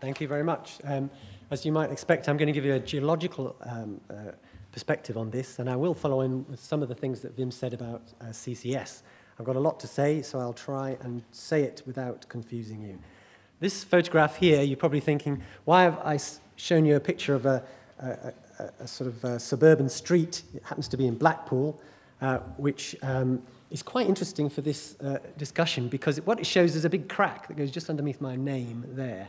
Thank you very much. Um, as you might expect, I'm going to give you a geological um, uh, perspective on this, and I will follow in with some of the things that Wim said about uh, CCS. I've got a lot to say, so I'll try and say it without confusing you. This photograph here, you're probably thinking, why have I shown you a picture of a, a, a, a sort of a suburban street? It happens to be in Blackpool, uh, which um, is quite interesting for this uh, discussion because what it shows is a big crack that goes just underneath my name there.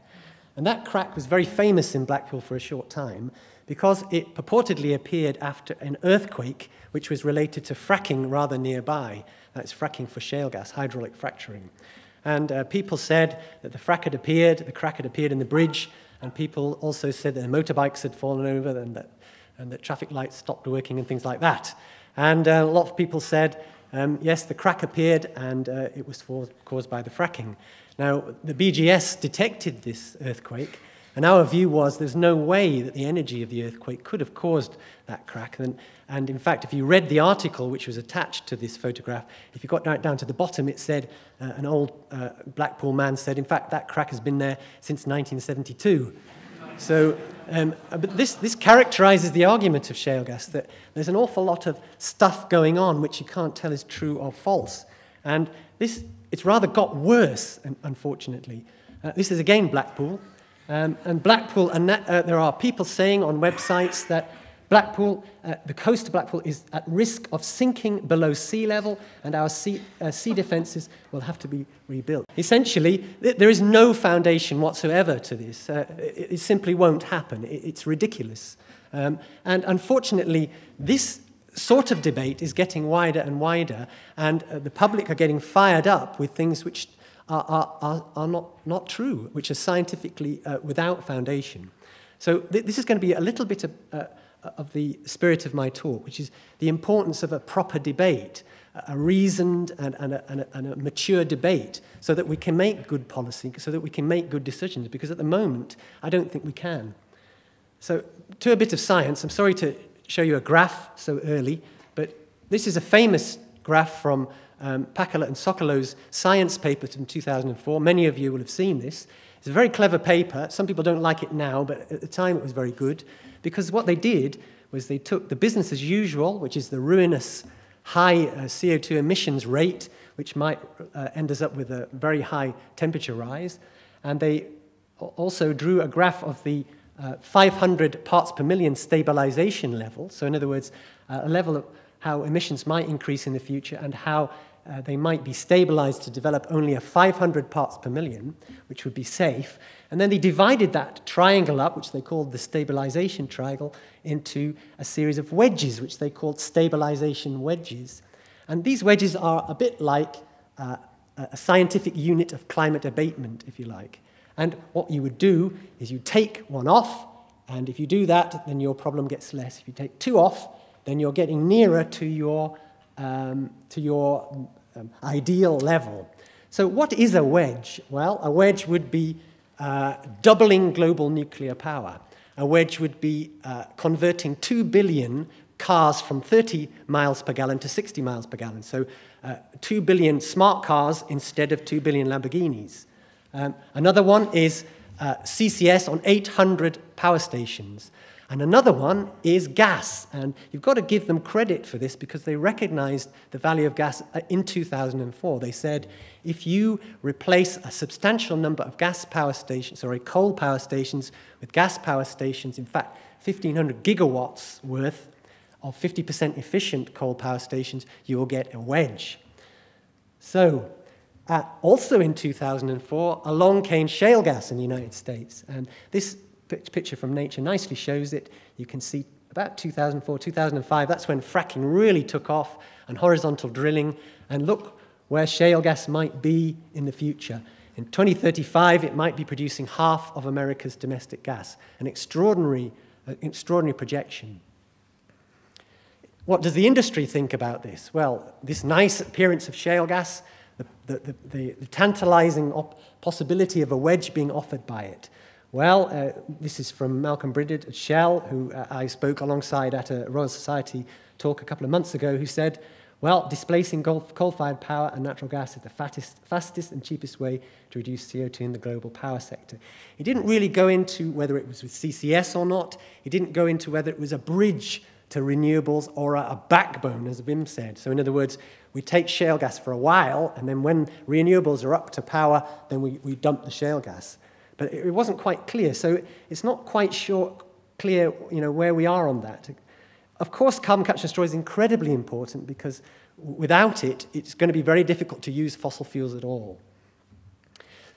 And that crack was very famous in Blackpool for a short time because it purportedly appeared after an earthquake which was related to fracking rather nearby. That's fracking for shale gas, hydraulic fracturing. And uh, people said that the frack had appeared, the crack had appeared in the bridge, and people also said that motorbikes had fallen over and that, and that traffic lights stopped working and things like that. And uh, a lot of people said um, yes, the crack appeared and uh, it was for, caused by the fracking. Now, the BGS detected this earthquake, and our view was there's no way that the energy of the earthquake could have caused that crack. And, and in fact, if you read the article which was attached to this photograph, if you got right down to the bottom, it said, uh, an old uh, Blackpool man said, in fact, that crack has been there since 1972. So, um, but this, this characterizes the argument of shale gas that there's an awful lot of stuff going on which you can't tell is true or false. And this, it's rather got worse, unfortunately. Uh, this is again Blackpool. Um, and Blackpool, and that, uh, there are people saying on websites that Blackpool, uh, the coast of Blackpool is at risk of sinking below sea level, and our sea, uh, sea defences will have to be rebuilt. Essentially, th there is no foundation whatsoever to this. Uh, it, it, simply won't happen. It, it's ridiculous. Um, and unfortunately, this sort of debate is getting wider and wider, and uh, the public are getting fired up with things which are, are, are not, not true, which are scientifically uh, without foundation. So th this is going to be a little bit of uh, of the spirit of my talk, which is the importance of a proper debate, a reasoned and, and, a, and, a, and, a, mature debate, so that we can make good policy, so that we can make good decisions, because at the moment, I don't think we can. So, to a bit of science, I'm sorry to show you a graph so early, but this is a famous graph from um, and Socolow's science paper from 2004. Many of you will have seen this. It's a very clever paper. Some people don't like it now, but at the time it was very good. Because what they did was they took the business as usual, which is the ruinous high uh, CO2 emissions rate, which might uh, end us up with a very high temperature rise, and they also drew a graph of the uh, 500 parts per million stabilization level. So, in other words, uh, a level of how emissions might increase in the future and how uh, they might be stabilized to develop only a 500 parts per million, which would be safe. And then they divided that triangle up, which they called the stabilization triangle, into a series of wedges, which they called stabilization wedges. And these wedges are a bit like uh, a scientific unit of climate abatement, if you like. And what you would do is you take one off, and if you do that, then your problem gets less. If you take two off, then you're getting nearer to your, um, to your um, ideal level. So, what is a wedge? Well, a wedge would be uh, doubling global nuclear power. A wedge would be uh, converting 2 billion cars from 30 miles per gallon to 60 miles per gallon. So, uh, 2 billion smart cars instead of 2 billion Lamborghinis. Um, another one is uh, CCS on 800 power stations. And another one is gas. And you've got to give them credit for this because they recognized the value of gas uh, in 2004. They said if you replace a substantial number of gas power stations, sorry, coal power stations with gas power stations, in fact, 1,500 gigawatts worth of 50% efficient coal power stations, you will get a wedge. So, uh, also in 2004, along came shale gas in the United States. And this picture from nature nicely shows it. You can see about 2004, 2005, that's when fracking really took off and horizontal drilling. And look where shale gas might be in the future. In 2035, it might be producing half of America's domestic gas, an extraordinary, uh, extraordinary projection. What does the industry think about this? Well, this nice appearance of shale gas, the, the, the, the tantalizing possibility of a wedge being offered by it, well, uh, this is from Malcolm Brinded at Shell, who uh, I spoke alongside at a Royal Society talk a couple of months ago, who said, Well, displacing coal-fired power and natural gas is the fattest, fastest and cheapest way to reduce CO2 in the global power sector. He didn't really go into whether it was with CCS or not. He didn't go into whether it was a bridge to renewables or a, a backbone, as Wim said. So in other words, we take shale gas for a while, and then when renewables are up to power, then we, we dump the shale gas. But it, it wasn't quite clear. So it's not quite sure, clear you know, where we are on that. Of course, carbon capture and storage is incredibly important because without it, it's going to be very difficult to use fossil fuels at all.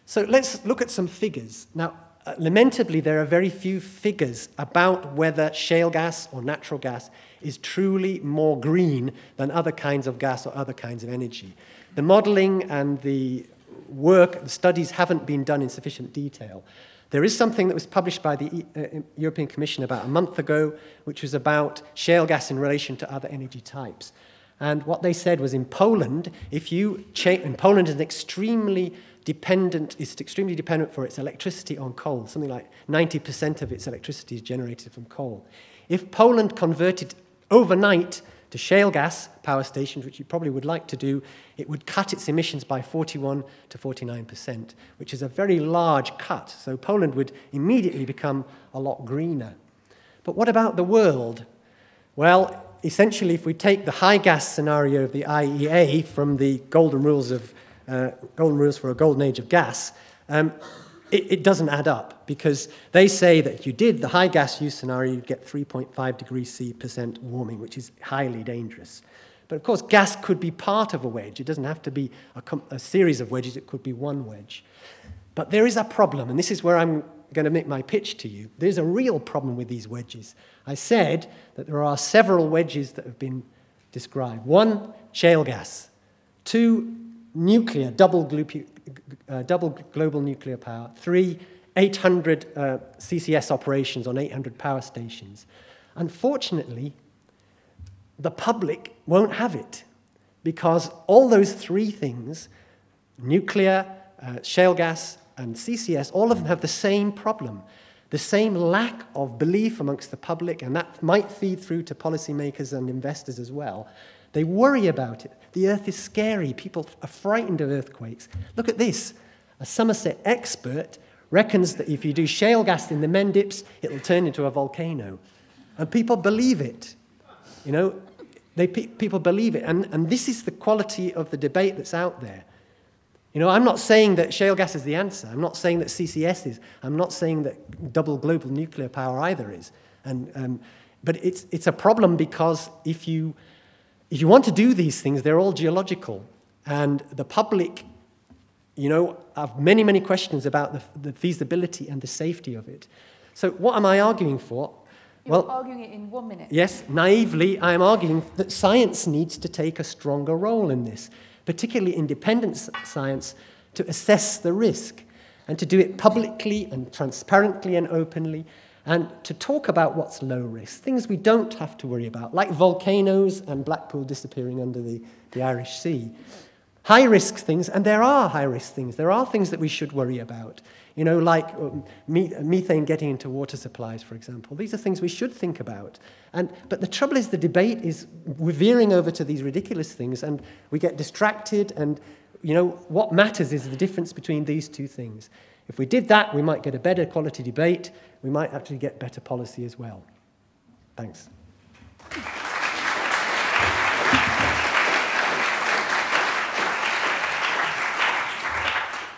So let's look at some figures. Now, uh, lamentably, there are very few figures about whether shale gas or natural gas is truly more green than other kinds of gas or other kinds of energy. The modeling and the work, the studies haven't been done in sufficient detail. There is something that was published by the uh, European Commission about a month ago, which was about shale gas in relation to other energy types. And what they said was in Poland, if you in Poland is an extremely dependent, is extremely dependent for its electricity on coal. Something like 90% of its electricity is generated from coal. If Poland converted overnight to shale gas power stations, which you probably would like to do, it would cut its emissions by 41 to 49%, which is a very large cut. So Poland would immediately become a lot greener. But what about the world? Well, essentially, if we take the high gas scenario of the IEA from the golden rules, of, uh, golden rules for a golden age of gas, um, it, it doesn't add up because they say that if you did the high gas use scenario, you'd get 3.5 degrees C percent warming, which is highly dangerous. But of course, gas could be part of a wedge. It doesn't have to be a, a series of wedges, it could be one wedge. But there is a problem, and this is where I'm going to make my pitch to you. There's a real problem with these wedges. I said that there are several wedges that have been described. One, shale gas. Two, nuclear, double, uh, double global nuclear power. Three, 800 uh, CCS operations on 800 power stations. Unfortunately, the public won't have it because all those three things nuclear, uh, shale gas, and CCS all of them have the same problem the same lack of belief amongst the public, and that might feed through to policymakers and investors as well. They worry about it. The earth is scary. People are frightened of earthquakes. Look at this. A Somerset expert reckons that if you do shale gas in the Mendips, it'll turn into a volcano. And people believe it. You know, they, people believe it. And, and this is the quality of the debate that's out there. You know, I'm not saying that shale gas is the answer. I'm not saying that CCS is. I'm not saying that double global nuclear power either is. And, um, but it's, it's a problem because if you, if you want to do these things, they're all geological. And the public, you know, have many, many questions about the, the feasibility and the safety of it. So what am I arguing for? You're well, arguing it in one minute. Yes, naively, I am arguing that science needs to take a stronger role in this particularly independent science, to assess the risk and to do it publicly and transparently and openly and to talk about what's low risk, things we don't have to worry about, like volcanoes and Blackpool disappearing under the, the Irish Sea. High risk things, and there are high risk things, there are things that we should worry about. You know, like um, methane getting into water supplies, for example. These are things we should think about. And, but the trouble is, the debate is we're veering over to these ridiculous things, and we get distracted. And, you know, what matters is the difference between these two things. If we did that, we might get a better quality debate. We might actually get better policy as well. Thanks.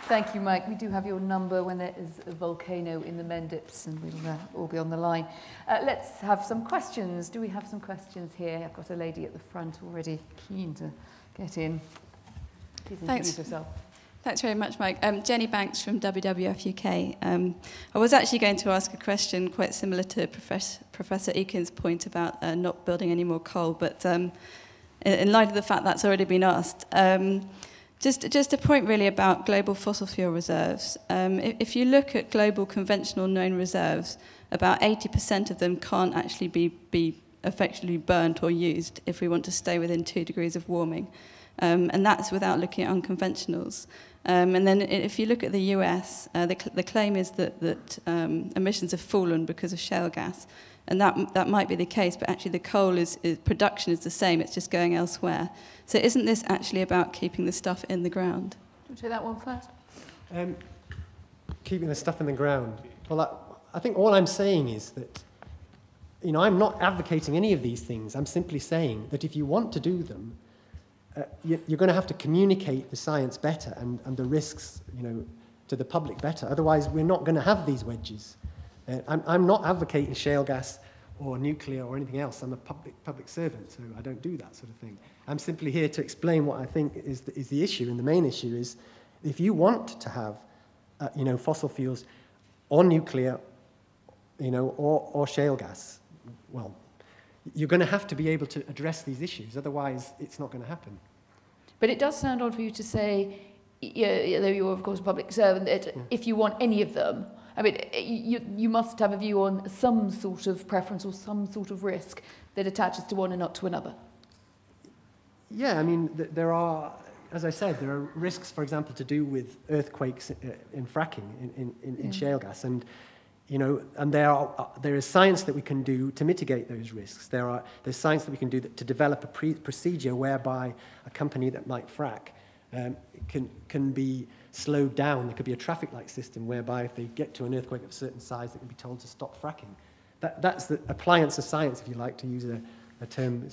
Thank you, Mike. We do have your number when there is a volcano in the Mendips, and we'll uh, all be on the line. Uh, let's have some questions. Do we have some questions here? I've got a lady at the front already keen to get in. Please Thanks. yourself. Thanks very much, Mike. Um, Jenny Banks from WWF UK. Um, I was actually going to ask a question quite similar to Professor, Professor Ekins' point about uh, not building any more coal, but um, in, light of the fact that's already been asked, um, Just, just a point really about global fossil fuel reserves. Um, if, if you look at global conventional known reserves, about 80% of them can't actually be, be effectively burnt or used if we want to stay within two degrees of warming. Um, and that's without looking at unconventionals. Um, and then if you look at the US, uh, the, cl the claim is that, that um, emissions have fallen because of shale gas. And that, that might be the case, but actually the coal is, is, production is the same, it's just going elsewhere. So isn't this actually about keeping the stuff in the ground? Do you take that one first? Um, keeping the stuff in the ground. Well, I, I think all I'm saying is that, you know, I'm not advocating any of these things. I'm simply saying that if you want to do them, uh, you, you're going to have to communicate the science better and, and the risks, you know, to the public better. Otherwise, we're not going to have these wedges. Uh, I'm, I'm not advocating shale gas or nuclear or anything else. I'm a public, public servant, so I don't do that sort of thing. I'm simply here to explain what I think is the, is the issue, and the main issue is if you want to have, uh, you know, fossil fuels or nuclear, you know, or, or shale gas, well, you're going to have to be able to address these issues. Otherwise, it's not going to happen. But it does sound odd for you to say, you, though you're of course a public servant, that yeah. if you want any of them, I mean, you, you must have a view on some sort of preference or some sort of risk that attaches to one and not to another. Yeah, I mean, th there are, as I said, there are risks, for example, to do with earthquakes in, uh, in fracking, in, in, in, yeah. shale gas. And, you know, and there, are, there is science that we can do to mitigate those risks. There are, there's science that we can do that, to develop a pre procedure whereby a company that might frack um, can, can be slowed down. There could be a traffic light system whereby if they get to an earthquake of a certain size, they can be told to stop fracking. That, that's the appliance of science, if you like, to use a, a term,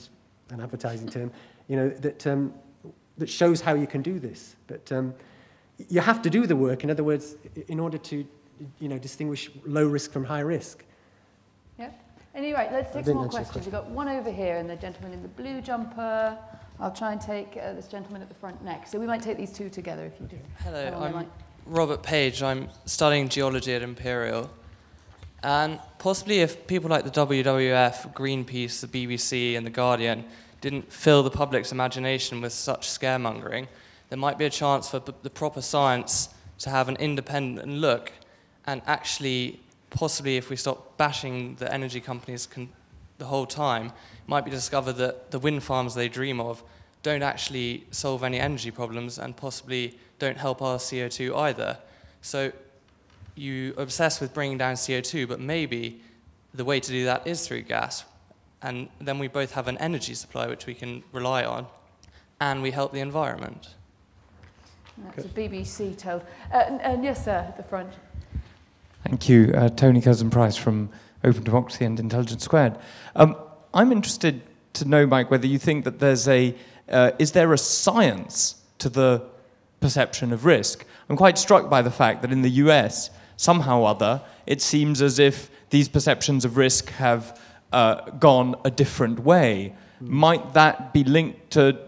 an advertising term, you know, that, um, that shows how you can do this. But um, you have to do the work, in other words, in order to you know, distinguish low risk from high risk. Yeah. Anyway, let's take some more questions. Question. We've got one over here and the gentleman in the blue jumper. I'll try and take uh, this gentleman at the front next. So we might take these two together if you do. Hello, I'm Robert Page. I'm studying geology at Imperial. And possibly if people like the WWF, Greenpeace, the BBC, and The Guardian didn't fill the public's imagination with such scaremongering, there might be a chance for the proper science to have an independent look and actually, possibly if we stop bashing the energy companies the whole time, it might be discovered that the wind farms they dream of don't actually solve any energy problems and possibly don't help our CO2 either. So you obsess with bringing down CO2, but maybe the way to do that is through gas. And then we both have an energy supply which we can rely on, and we help the environment. that's a BBC told. Uh, and, and yes, sir, at the front. Thank you. Uh, Tony Curzon-Price from Open Democracy and Intelligence Squared. Um, I'm interested to know, Mike, whether you think that there's a, uh, is there a science to the perception of risk? I'm quite struck by the fact that in the US, somehow or other, it seems as if these perceptions of risk have uh, gone a different way. Mm. Might that be linked to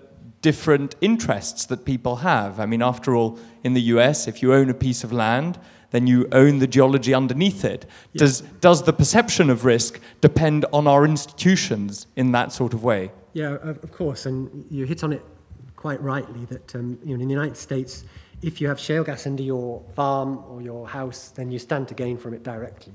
different interests that people have? I mean, after all, in the US, if you own a piece of land, then you own the geology underneath it. Yeah. Does, does the perception of risk depend on our institutions in that sort of way? Yeah, of course, and you hit on it quite rightly that um, you know, in the United States, if you have shale gas under your farm or your house, then you stand to gain from it directly.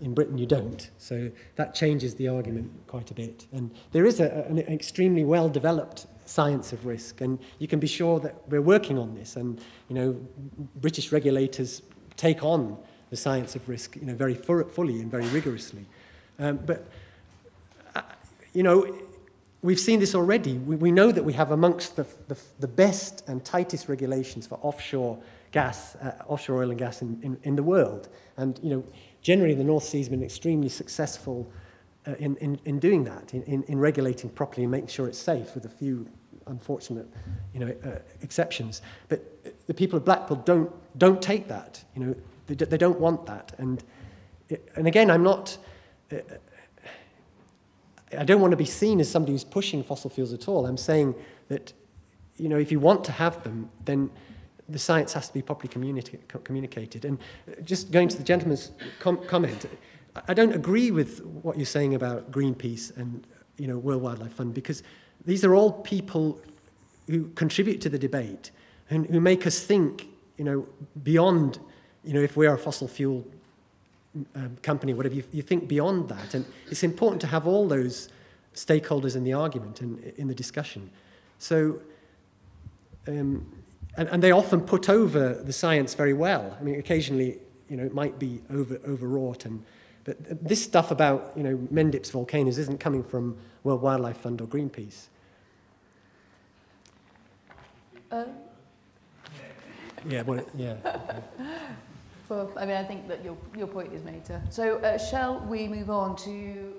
In Britain, you don't. So that changes the argument quite a bit. And there is a, an extremely well developed science of risk, and you can be sure that we're working on this. And you know, British regulators take on the science of risk you know, very fully and very rigorously. Um, but, uh, you know, we've seen this already. We, we know that we have amongst the, the, the best and tightest regulations for offshore gas, uh, offshore oil and gas in, in, in the world. And, you know, generally the North Sea has been extremely successful uh, in, in, in doing that, in, in, in regulating properly and making sure it's safe with a few unfortunate you know, uh, exceptions. But the people of Blackpool don't, don't take that. You know, they, they don't want that. And, and again, I'm not... Uh, I don't want to be seen as somebody who's pushing fossil fuels at all. I'm saying that, you know, if you want to have them, then the science has to be properly communica communicated. And just going to the gentleman's com comment, I don't agree with what you're saying about Greenpeace and, you know, World Wildlife Fund because these are all people who contribute to the debate and who make us think, you know, beyond, you know, if we are a fossil fuel um, company, whatever, you, you think beyond that. And it's important to have all those stakeholders in the argument and in the discussion. So, um, and, and they often put over the science very well. I mean, occasionally, you know, it might be over, overwrought and But this stuff about you know Mendip's volcanoes isn't coming from World Wildlife Fund or Greenpeace. Uh, Yeah, well, yeah. well, I mean, I think that your, your point is made. So uh, shall we move on to